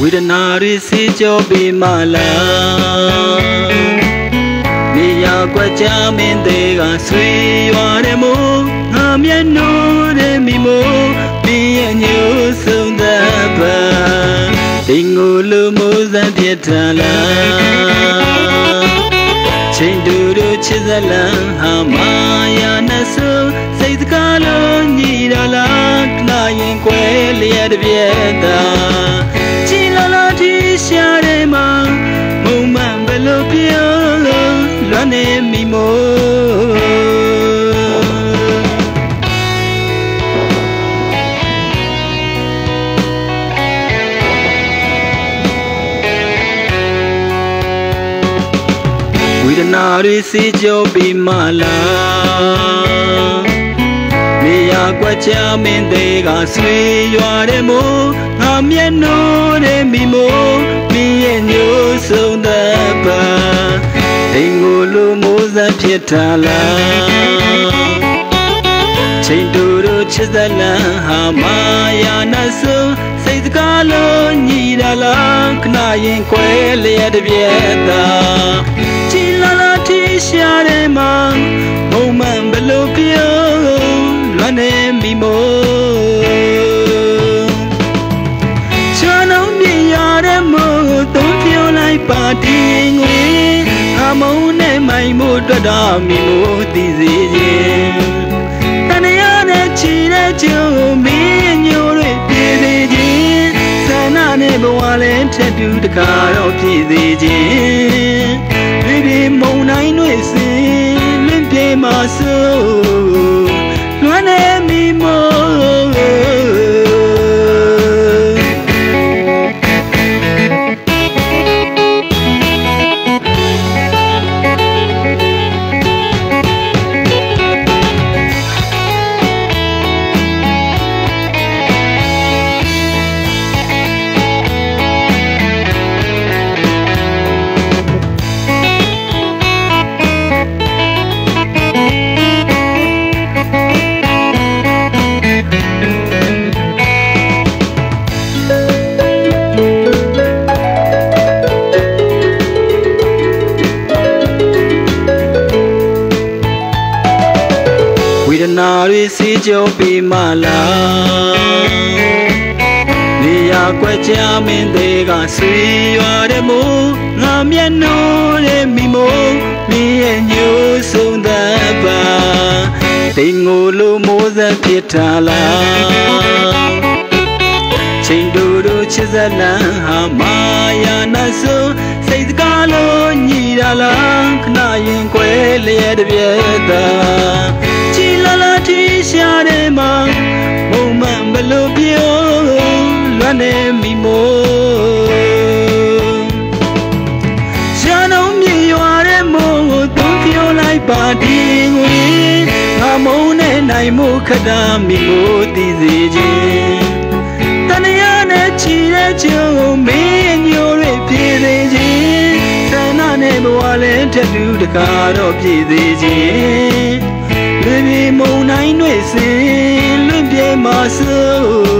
ဝေဒနာတွေစေကြောပြီးမှလားနေရကွက်ကြမင်းသေးကဆွေရွာတဲ့မို့ငါမျက်နှာတဲ့မိမို့ပြင်းရဲ့ညို့ဆုံးသက်ပါဒီငိုလိုမိုးစံဖြစ်ထလားချိန်တူတို့ချစ်စလန်ဟာမာယာနဲ့ဆိုစိတ်စကားလုံးညီရလားခဏရင်ကွယ်လျက်တပြက်သာ ဝေဒနာတွေစေကြောပြီးမှလားနေရကွက်ချမင်းသေးကဆွေရွာတဲ့မို့ငါမျက်နှာတဲ့မိမို့မင်းရဲ့ညို့ဆုံးသက်ပါအိမ်ကိုလိုမိုးစံဖြစ်တာလားချိန်တူတို့ချစ်စလန်ဟာမာယာနာဆိုစိတ်စကားလုံးညီတာလားခဏရင်ခွဲလျက်တပြက်သာချီလာလာတီ ရှာတဲ့မှာမုံမှန်ဘလို့ပြောလွမ်းနေမိမို့ချာနှုံးပြရတဲ့မို့သုံးပြောလိုက်ပါတီငွေအမုံနဲ့မိုင်မို့တွေ့တော့မိမို့တည်စေခြင်းတန်ရတဲ့ချီတဲ့ကျုံမင်းညိုတွေပြေစေခြင်းဆန္ဒနဲ့ဘဝလည်းထက်တူတကားတော့ပြည့်စေခြင်း ဒီဒီမုံနိုင်တွေစင်လင်းပြေမှာဆို နာတွေစေကြောပြီးမှလားနေရကွက်ကြမင်းသေးကဆွေရွာတဲ့မို့ငါမျက်နှာတဲ့မိမို့မင်းရဲ့ညို့ဆုံးသက်ပါတိမ်ငိုလိုမိုးစက်ဖြစ်တာလားချိန်တူတို့ချစ်စလန်ဟာမာယာနာဆိုစိတ်စကားလုံးညီတာလားခဏရင်ကွယ်လျက်တပြက် နေမိမို့ရှာနှုံးမြေရွာတဲ့မို့ကိုသူပြောလိုက်ပါဒီငွေငါမုံနဲ့နိုင်မှုခက်တာမိမို့တည်စေခြင်းတဏှာနဲ့ချီတဲ့ကျုံမင်းညိုတွေပြေစေခြင်းဆန္ဒနဲ့ဘဝလည်းထက်တူတကားတော့ပြေစေခြင်းလူဒီမုံနိုင်တွေစင်လွင့်ပြေမှာစိုး